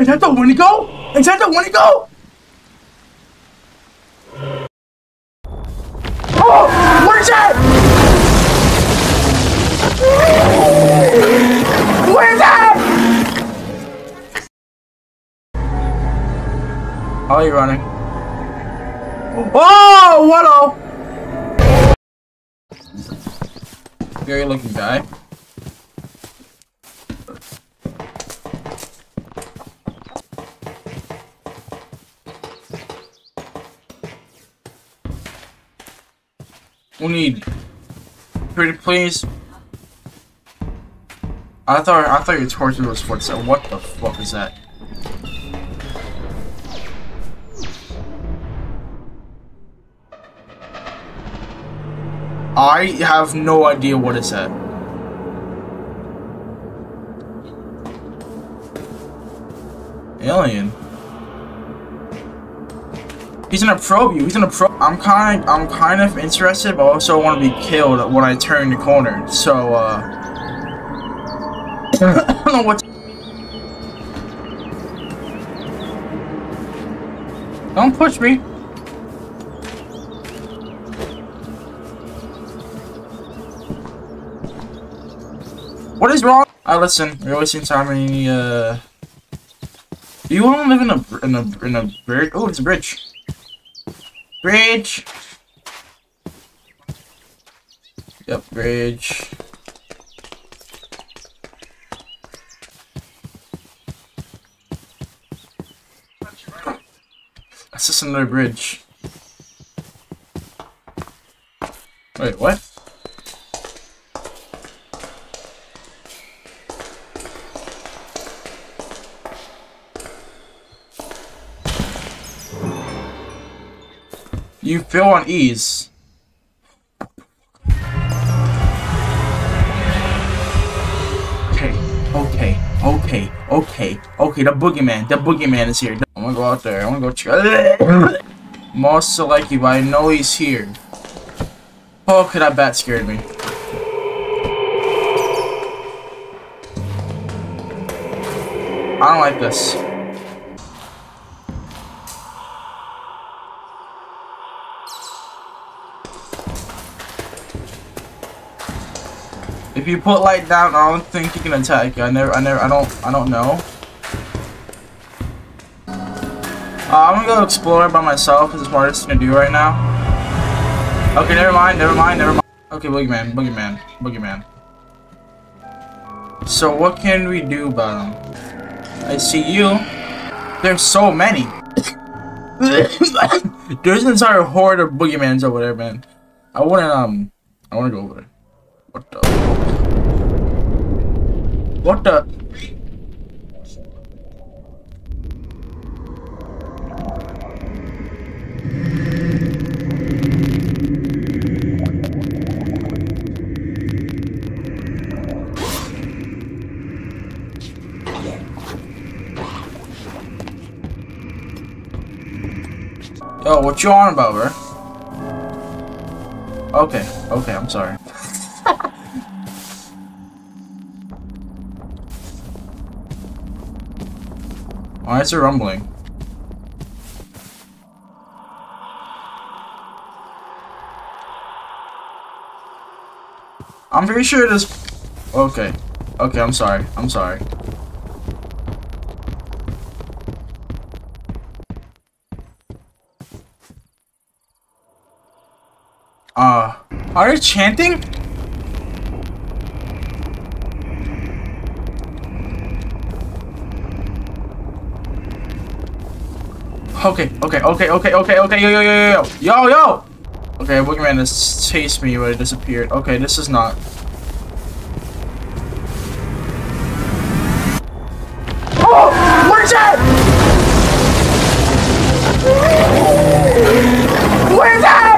Is that the Wendigo? Is that the Wendigo? Oh! What is that? What is that? How are you running? Oh! What Scary looking guy. We need pretty please. I thought I thought your torture was footstep. What the fuck is that? I have no idea what is that. Alien. He's gonna probe you. He's gonna probe. I'm kind I'm kind of interested, but also want to be killed when I turn the corner. So, uh, I don't know what. Don't push me. What is wrong? I uh, listen. You're wasting time. Any, uh, do you want to live in a in a in a bridge? Oh, it's a bridge. Bridge! Yep, bridge. That's just another bridge. Wait, what? You feel on ease. Okay, okay, okay, okay, okay, the boogeyman, the boogeyman is here. I'm gonna go out there, I'm gonna go check. Most likely, but I know he's here. Oh, could that bat scared me. I don't like this. If you put light down, I don't think you can attack. I never, I never, I don't, I don't know. Uh, I'm gonna go explore by myself. It's the smartest thing to do right now. Okay, never mind, never mind, never mind. Okay, boogeyman, boogeyman, boogeyman. So what can we do about him? I see you. There's so many. There's an entire horde of boogeymans over there, man. I wanna, um, I wanna go over there. What the? What the? Yo, what you on about, bro? Okay, okay, I'm sorry. Why is it rumbling? I'm pretty sure it is... Okay. Okay, I'm sorry. I'm sorry. Uh, are you chanting? Okay, okay, okay, okay, okay, okay, yo, yo, yo, yo, yo, yo! Okay, Boogeyman has chased me, but it disappeared. Okay, this is not... Oh! What is that? What is that?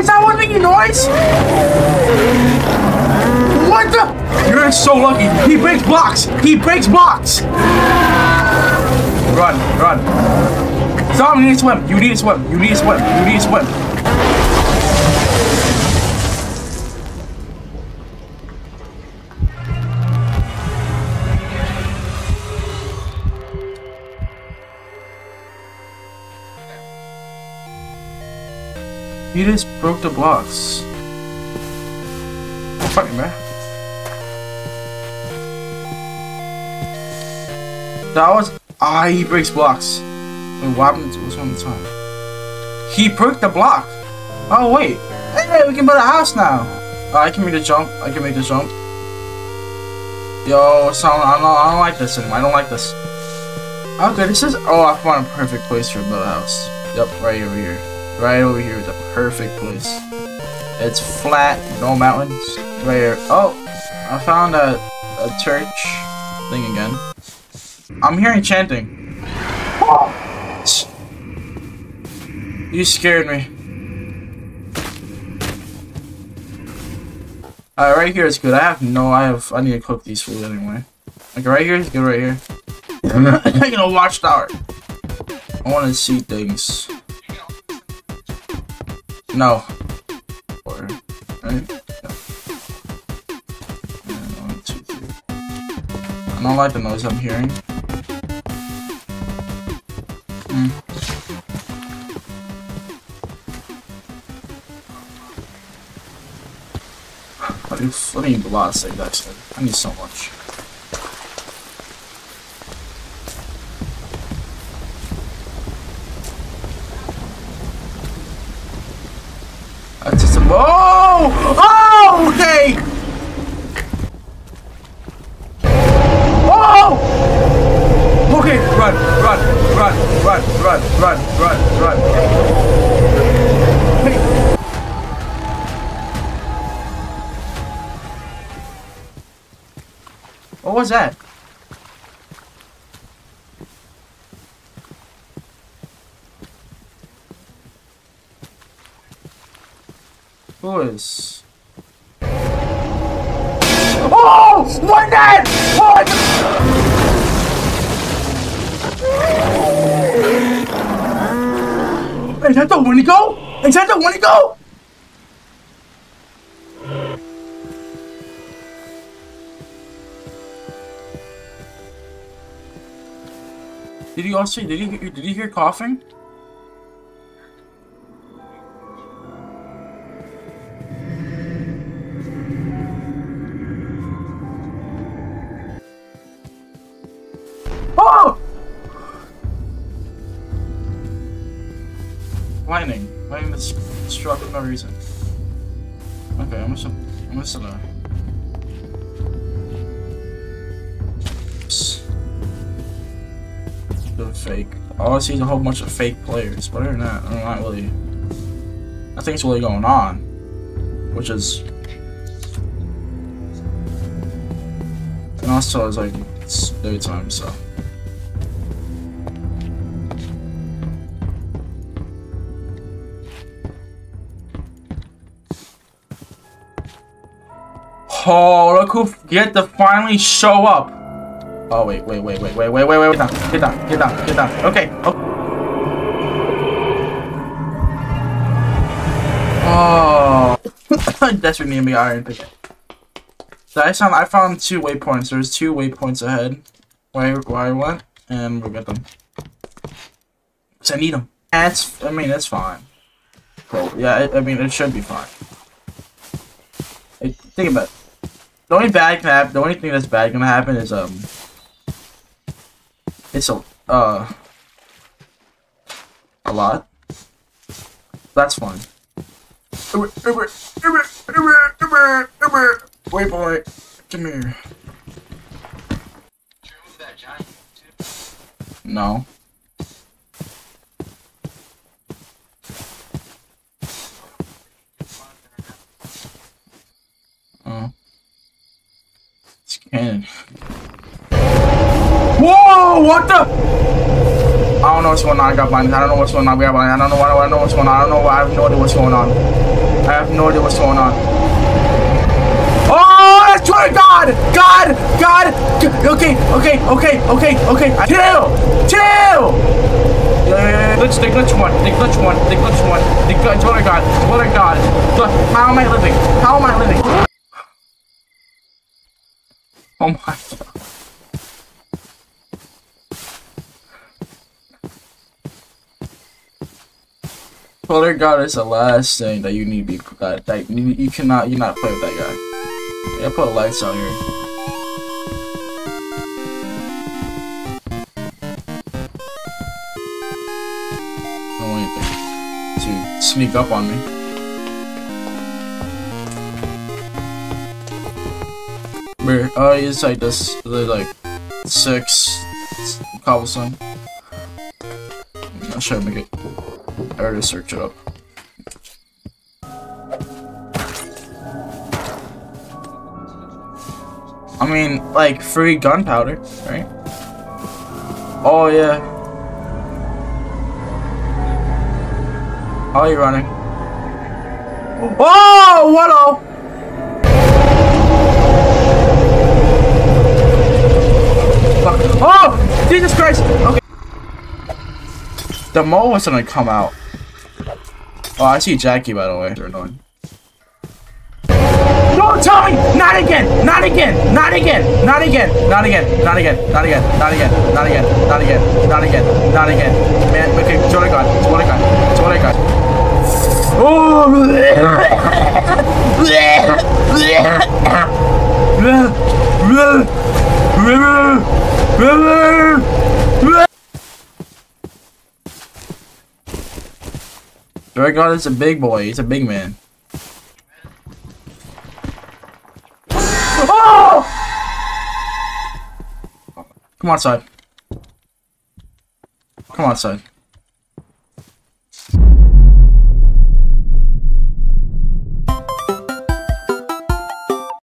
Is that one making noise? What the? You're so lucky. He breaks blocks. He breaks blocks. Run, run. Someone needs to swim. You need to swim. You need to swim. You need to swim. You just broke the blocks. Fuck you, man. That was ah. He breaks blocks. Wait, what happened? What's on the time? He broke the block. Oh wait. Hey, we can build a house now. Uh, I can make the jump. I can make the jump. Yo, sound. I don't. I don't like this anymore. I don't like this. Okay, this is. Oh, I found a perfect place for a build a house. Yep, right over here. Right over here is a perfect place. It's flat, no mountains. Right here. Oh, I found a a church thing again. I'm hearing chanting. You scared me. Alright, right here is good. I have no, I have, I need to cook these food anyway. Like right here is good right here. I'm not gonna watchtower. I want to see things. No. Or, right? I don't like the noise I'm hearing. Mm. I need, I need a lot of save that I need so much. That's just a- Oh! Oh! Was that? Is? Oh! One dead! One! Is that the Wendigo? Is that the Wendigo? Did you also did you did you hear coughing? Oh! Lightning. Lightning that struck for no reason. Okay, I'm just I'm just gonna. The fake. All I see is a whole bunch of fake players, but other than that, I'm not really. Nothing's really going on, which is. And also, it's like it's daytime, so. Oh, look who get to finally show up. Oh, wait, wait, wait, wait, wait, wait, wait, wait, down, get down, get down, get down. Okay. Oh. Oh. Desperate need me iron pick. So I found I found two waypoints. There's two waypoints ahead where I went, and we'll get them. So I need them. That's I mean that's fine. Cool. Yeah, I, I mean it should be fine. Hey, think about it. The only bad can happen. The only thing that's bad gonna happen is um. It's a uh. A lot. That's fine. Wait, boy, come here. No. Oh. It's cannon. Whoa! What the? I don't know what's going on. I got blinded. I don't know what's going on. Blinded. I don't know. I don't know what's going on. I don't know. I have no idea what's going on. I have no idea what's going on. Oh, that's right, God! God! God! Okay, okay, okay, okay, okay. Chill! Chill! Yeah, glitch, the glitch one, the glitch one, the glitch one, the glitch, oh my god, oh my god. How am I living? How am I living? Oh my god. Color God is the last thing that you need to be that, that you, you cannot you not play with that guy. Yeah, put lights out here. Don't want anything to sneak up on me. Where oh it's like this like six cobblestone. I should make it I already search it up. I mean, like, free gunpowder, right? Oh, yeah. Oh, Are you running? Oh, what oh! Oh! Jesus Christ! Okay. The mole was gonna come out. Oh, I see Jackie, by the way. They're annoying. Don't tell me! Not again! Not again! Not again! Not again! Not again! Not again! Not again! Not again! Not again! Not again! Not again! Not again! Man, okay, got. It's what I got. It's what I got. Oh! Dragon is a big boy. He's a big man. Oh! Come on, outside. Come on, outside.